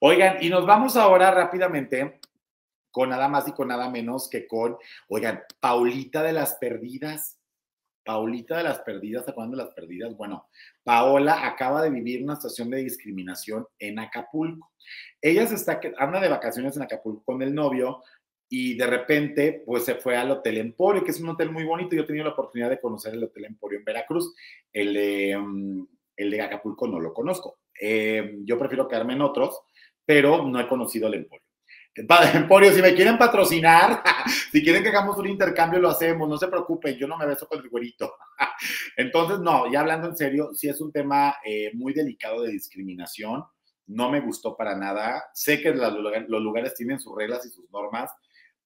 Oigan, y nos vamos ahora rápidamente con nada más y con nada menos que con, oigan, Paulita de las Perdidas. Paulita de las Perdidas, ¿se acuerdan de las Perdidas? Bueno, Paola acaba de vivir una situación de discriminación en Acapulco. Ella se está, anda de vacaciones en Acapulco con el novio y de repente, pues se fue al Hotel Emporio, que es un hotel muy bonito. Yo he tenido la oportunidad de conocer el Hotel Emporio en Veracruz. El de, mm, el de Acapulco no lo conozco. Eh, yo prefiero quedarme en otros, pero no he conocido el Emporio. Emporio, si me quieren patrocinar, si quieren que hagamos un intercambio, lo hacemos, no se preocupen, yo no me beso con el güerito. Entonces, no, ya hablando en serio, sí es un tema eh, muy delicado de discriminación, no me gustó para nada, sé que los lugares tienen sus reglas y sus normas,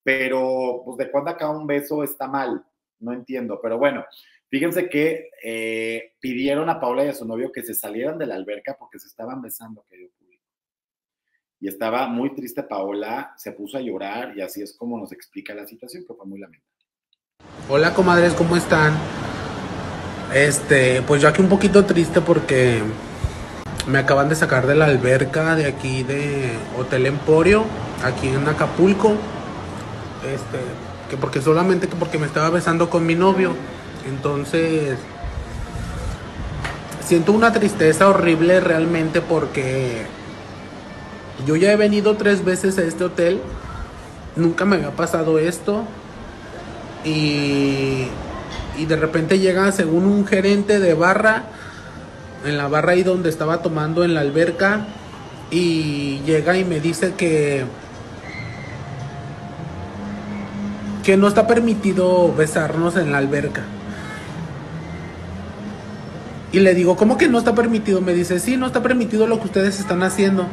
pero pues de cuándo acá un beso está mal, no entiendo, pero bueno, fíjense que eh, pidieron a Paula y a su novio que se salieran de la alberca porque se estaban besando, público. Y estaba muy triste Paola, se puso a llorar y así es como nos explica la situación, que fue muy lamentable. Hola comadres, ¿cómo están? Este, pues yo aquí un poquito triste porque me acaban de sacar de la alberca de aquí de Hotel Emporio, aquí en Acapulco este, que porque solamente que porque me estaba besando con mi novio. Entonces, siento una tristeza horrible realmente porque yo ya he venido tres veces a este hotel, nunca me había pasado esto y, y de repente llega según un gerente de barra, en la barra ahí donde estaba tomando en la alberca y llega y me dice que que no está permitido besarnos en la alberca. Y le digo, ¿cómo que no está permitido? Me dice, sí, no está permitido lo que ustedes están haciendo.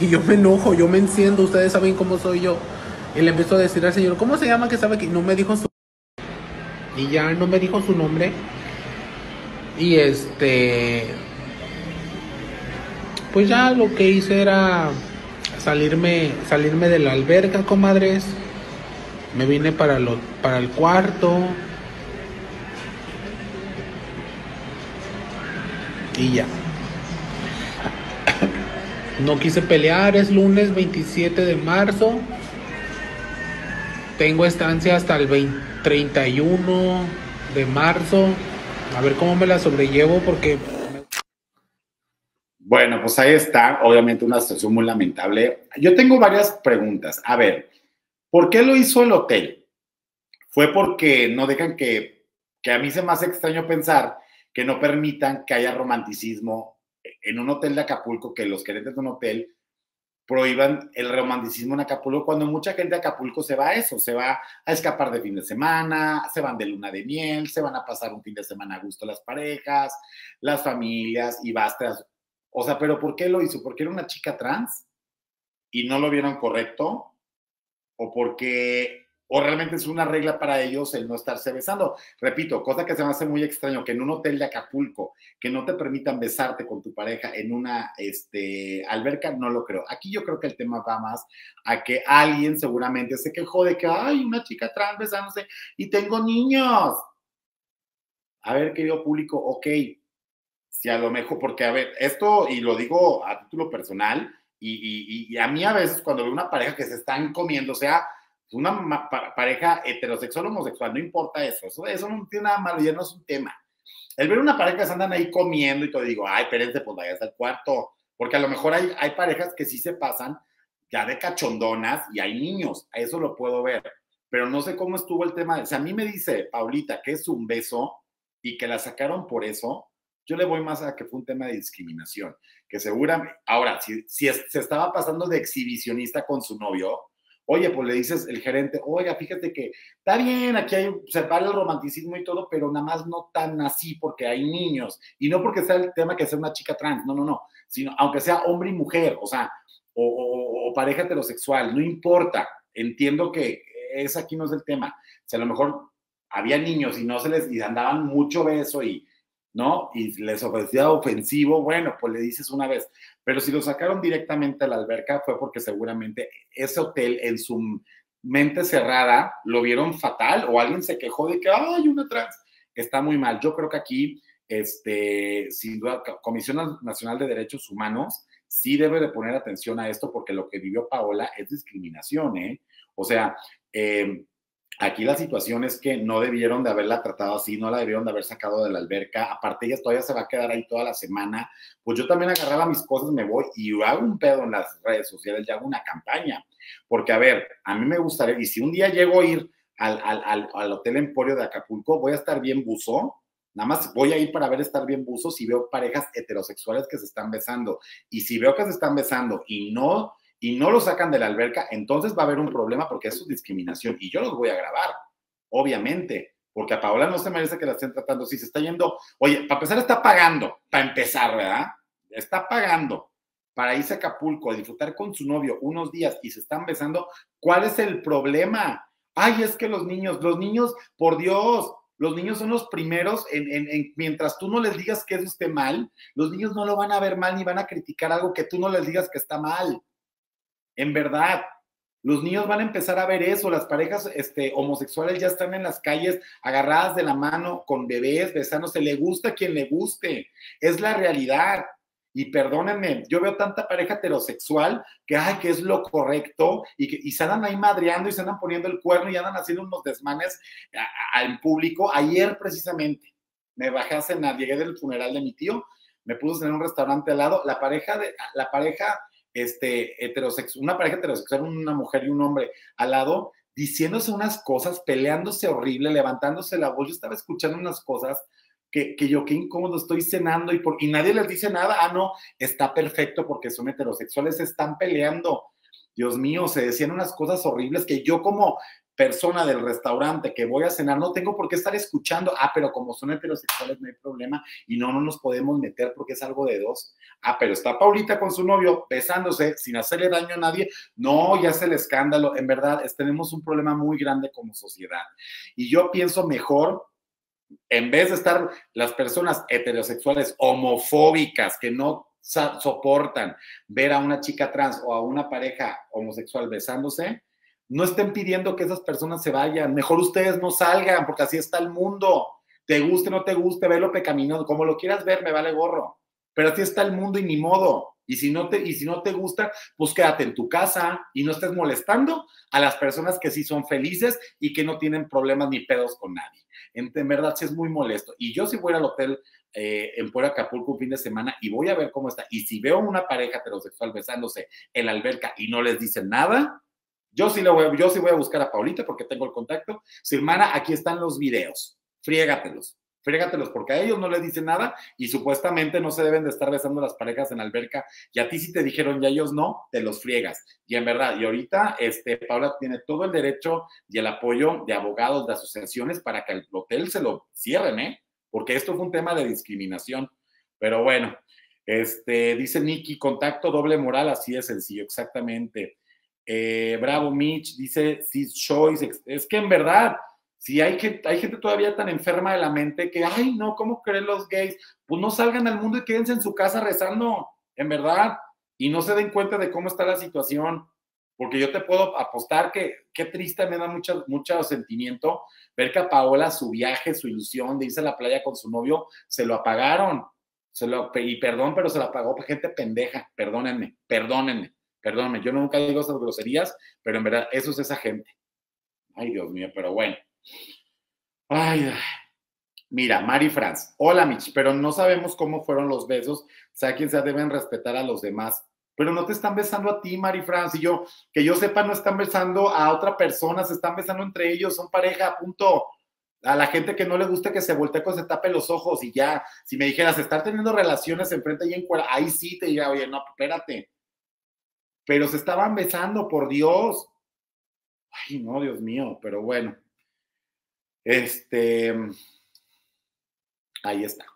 Y yo me enojo, yo me enciendo, ustedes saben cómo soy yo. Y le empiezo a decir al señor, ¿cómo se llama que sabe que no me dijo su Y ya no me dijo su nombre. Y este pues ya lo que hice era salirme salirme de la alberca, comadres me vine para, lo, para el cuarto. Y ya. No quise pelear, es lunes 27 de marzo. Tengo estancia hasta el 31 de marzo. A ver cómo me la sobrellevo porque... Bueno, pues ahí está, obviamente una situación muy lamentable. Yo tengo varias preguntas. A ver, ¿Por qué lo hizo el hotel? Fue porque no dejan que, que a mí se me hace extraño pensar que no permitan que haya romanticismo en un hotel de Acapulco, que los gerentes de un hotel prohíban el romanticismo en Acapulco, cuando mucha gente de Acapulco se va a eso, se va a escapar de fin de semana, se van de luna de miel, se van a pasar un fin de semana a gusto las parejas, las familias y basta. O sea, pero ¿por qué lo hizo? ¿Porque era una chica trans y no lo vieron correcto? o porque o realmente es una regla para ellos el no estarse besando. Repito, cosa que se me hace muy extraño, que en un hotel de Acapulco, que no te permitan besarte con tu pareja en una este, alberca, no lo creo. Aquí yo creo que el tema va más a que alguien seguramente se quejó de que hay una chica trans besándose y tengo niños. A ver, querido público, ok, si a lo mejor, porque a ver, esto, y lo digo a título personal, y, a mí a veces cuando veo una pareja que se están comiendo, o sea, una pareja heterosexual o homosexual, no importa eso, eso, no tiene nada malo, ya no es un tema. El ver una pareja que se andan ahí comiendo y todo, digo, ay, espérense, pues vaya hasta cuarto, porque a lo mejor hay, hay parejas que sí se pasan ya de cachondonas y hay niños, eso lo puedo ver, pero no sé cómo estuvo el tema. O sea, a mí me dice Paulita que es un beso y que la sacaron por eso, yo le voy más a que fue un tema de discriminación, que seguramente, ahora, si, si se estaba pasando de exhibicionista con su novio, oye, pues le dices el gerente, oiga, fíjate que está bien, aquí hay, se vale el romanticismo y todo, pero nada más no tan así porque hay niños, y no porque sea el tema que sea una chica trans, no, no, no, sino aunque sea hombre y mujer, o sea, o, pareja heterosexual, no importa, entiendo que es aquí no es el tema, si a lo mejor había niños y no se les, y andaban mucho beso y ¿no? Y les ofrecía ofensivo, bueno, pues le dices una vez. Pero si lo sacaron directamente a la alberca fue porque seguramente ese hotel en su mente cerrada lo vieron fatal o alguien se quejó de que hay una trans. Está muy mal. Yo creo que aquí, este, sin duda, Comisión Nacional de Derechos Humanos sí debe de poner atención a esto porque lo que vivió Paola es discriminación, ¿eh? O sea, eh, Aquí la situación es que no debieron de haberla tratado así, no la debieron de haber sacado de la alberca. Aparte, ella todavía se va a quedar ahí toda la semana. Pues yo también agarraba mis cosas, me voy y hago un pedo en las redes sociales, y hago una campaña. Porque, a ver, a mí me gustaría, y si un día llego a ir al, al, al, Hotel Emporio de Acapulco, voy a estar bien buzo. Nada más voy a ir para ver estar bien buzo si veo parejas heterosexuales que se están besando. Y si veo que se están besando y no y no lo sacan de la alberca, entonces va a haber un problema porque eso es discriminación y yo los voy a grabar, obviamente, porque a Paola no se merece que la estén tratando. Si se está yendo, oye, para empezar está pagando, para empezar, ¿verdad? Está pagando para irse a Acapulco a disfrutar con su novio unos días y se están besando. ¿Cuál es el problema? Ay, es que los niños, los niños, por Dios, los niños son los primeros en, en, mientras tú no les digas que eso esté mal, los niños no lo van a ver mal ni van a criticar algo que tú no les digas que está mal. En verdad, los niños van a empezar a ver eso, las parejas este, homosexuales ya están en las calles agarradas de la mano con bebés, besándose, le gusta a quien le guste, es la realidad. Y perdónenme, yo veo tanta pareja heterosexual que, ay, que es lo correcto y que y se andan ahí madreando y se andan poniendo el cuerno y andan haciendo unos desmanes en público. Ayer precisamente me bajé a cenar, llegué del funeral de mi tío, me puse en un restaurante al lado, la pareja, de, la pareja este, heterosexual, una pareja heterosexual, una mujer y un hombre al lado, diciéndose unas cosas, peleándose horrible, levantándose la voz. Yo estaba escuchando unas cosas que, que yo qué incómodo estoy cenando y, por, y nadie les dice nada. Ah, no, está perfecto porque son heterosexuales, se están peleando. Dios mío, se decían unas cosas horribles que yo como persona del restaurante que voy a cenar, no tengo por qué estar escuchando, ah, pero como son heterosexuales no hay problema y no, no nos podemos meter porque es algo de dos. Ah, pero está Paulita con su novio besándose sin hacerle daño a nadie. No, ya es el escándalo. En verdad, tenemos un problema muy grande como sociedad. Y yo pienso mejor en vez de estar las personas heterosexuales homofóbicas que no soportan ver a una chica trans o a una pareja homosexual besándose, no estén pidiendo que esas personas se vayan. Mejor ustedes no salgan, porque así está el mundo. Te guste, no te guste, velo pecaminoso, como lo quieras ver, me vale gorro. Pero así está el mundo y ni modo. Y si no te, y si no te gusta, pues quédate en tu casa y no estés molestando a las personas que sí son felices y que no tienen problemas ni pedos con nadie. En, verdad, sí es muy molesto. Y yo si voy al hotel eh, en Puerto Acapulco un fin de semana y voy a ver cómo está. Y si veo una pareja heterosexual besándose en la alberca y no les dicen nada, yo sí, lo voy, yo sí voy a buscar a Paulita porque tengo el contacto. Su hermana, aquí están los videos. Friégatelos, friégatelos, porque a ellos no les dicen nada y supuestamente no se deben de estar besando las parejas en alberca. Y a ti sí te dijeron y a ellos no, te los friegas. Y en verdad, y ahorita este, Paula tiene todo el derecho y el apoyo de abogados, de asociaciones para que el hotel se lo cierren, ¿eh? Porque esto fue un tema de discriminación. Pero bueno, este, dice Nicky, contacto doble moral, así de sencillo, exactamente. Eh, Bravo Mitch dice, si choice, es que en verdad, si hay, gente, hay gente todavía tan enferma de la mente que, ay, no, ¿cómo creen los gays? Pues no salgan al mundo y quédense en su casa rezando, en verdad, y no se den cuenta de cómo está la situación, porque yo te puedo apostar que qué triste me da mucho, mucho sentimiento ver que a Paola su viaje, su ilusión de irse a la playa con su novio, se lo apagaron. Se lo, y perdón, pero se lo apagó gente pendeja, perdónenme, perdónenme. Perdóname, yo nunca digo esas groserías, pero en verdad, eso es esa gente. Ay, Dios mío, pero bueno. Ay, mira, Mari Franz. Hola, Mitch, pero no sabemos cómo fueron los besos. O sea, quien sea, deben respetar a los demás. Pero no te están besando a ti, Mari Franz. Y yo, que yo sepa, no están besando a otra persona, se están besando entre ellos, son pareja, punto. A la gente que no le gusta que se voltee con se tape los ojos y ya. Si me dijeras, estar teniendo relaciones enfrente y en cuerda, ahí sí te diría, oye, no, espérate pero se estaban besando, por Dios. Ay, no, Dios mío, pero bueno. Este, ahí está.